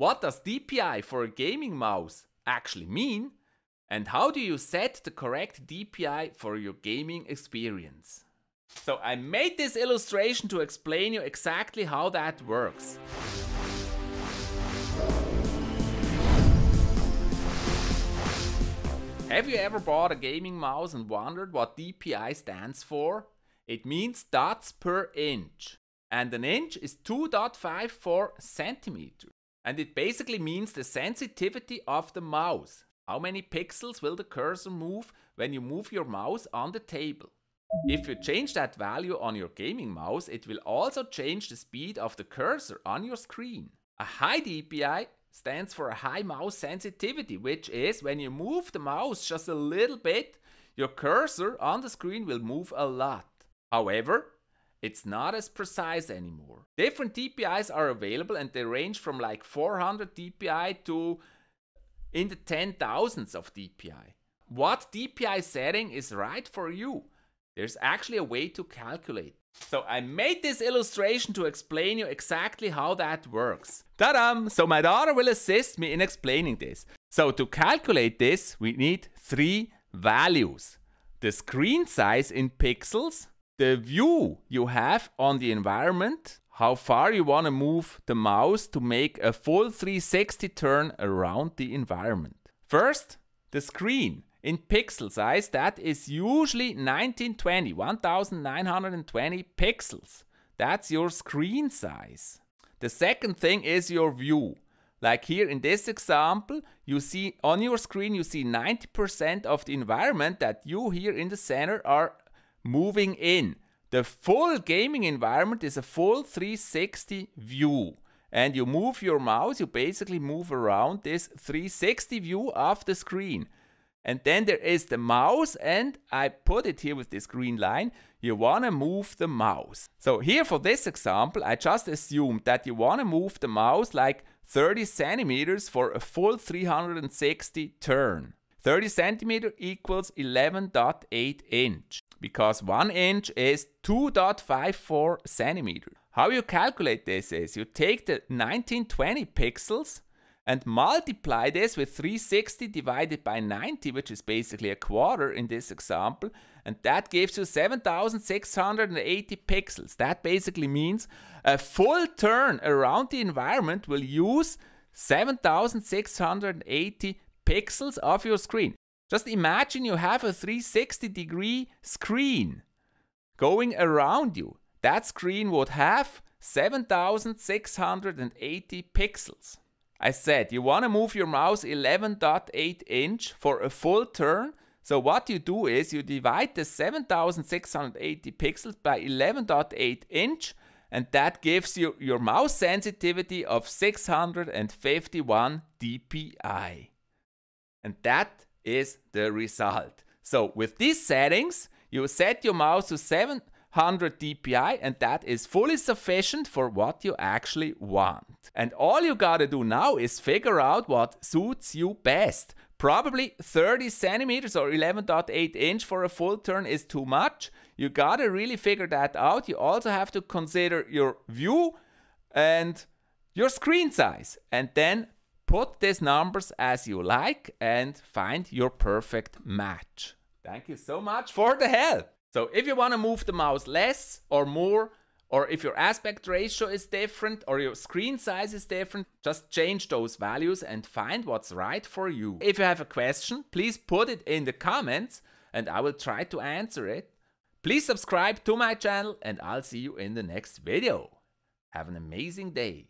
What does DPI for a gaming mouse actually mean? And how do you set the correct DPI for your gaming experience? So I made this illustration to explain you exactly how that works. Have you ever bought a gaming mouse and wondered what DPI stands for? It means dots per inch. And an inch is 2.54 centimeters. And it basically means the sensitivity of the mouse. How many pixels will the cursor move when you move your mouse on the table? If you change that value on your gaming mouse, it will also change the speed of the cursor on your screen. A high DPI stands for a high mouse sensitivity, which is when you move the mouse just a little bit, your cursor on the screen will move a lot. However, it's not as precise anymore. Different DPIs are available and they range from like 400 DPI to in the 10,000s of DPI. What DPI setting is right for you? There's actually a way to calculate. So I made this illustration to explain you exactly how that works. Ta-da! So my daughter will assist me in explaining this. So to calculate this, we need three values. The screen size in pixels, the view you have on the environment, how far you want to move the mouse to make a full 360 turn around the environment. First, the screen. In pixel size, that is usually 1920, 1920 pixels. That's your screen size. The second thing is your view. Like here in this example, you see on your screen, you see 90% of the environment that you here in the center are moving in. The full gaming environment is a full 360 view. And you move your mouse, you basically move around this 360 view of the screen. And then there is the mouse, and I put it here with this green line. You want to move the mouse. So here for this example, I just assumed that you want to move the mouse like 30 centimeters for a full 360 turn. 30 centimeter equals 11.8 inch because 1 inch is 2.54 centimeter. How you calculate this is you take the 1920 pixels and multiply this with 360 divided by 90, which is basically a quarter in this example, and that gives you 7680 pixels. That basically means a full turn around the environment will use 7680 pixels of your screen. Just imagine you have a 360 degree screen going around you. That screen would have 7680 pixels. I said you want to move your mouse 11.8 inch for a full turn. So what you do is you divide the 7680 pixels by 11.8 inch and that gives you your mouse sensitivity of 651 dpi. And that is the result. So with these settings, you set your mouse to 700 dpi and that is fully sufficient for what you actually want. And all you gotta do now is figure out what suits you best. Probably 30 centimeters or 11.8 inch for a full turn is too much. You gotta really figure that out. You also have to consider your view and your screen size and then put these numbers as you like and find your perfect match. Thank you so much for the help. So if you want to move the mouse less or more, or if your aspect ratio is different or your screen size is different, just change those values and find what's right for you. If you have a question, please put it in the comments and I will try to answer it. Please subscribe to my channel and I'll see you in the next video. Have an amazing day.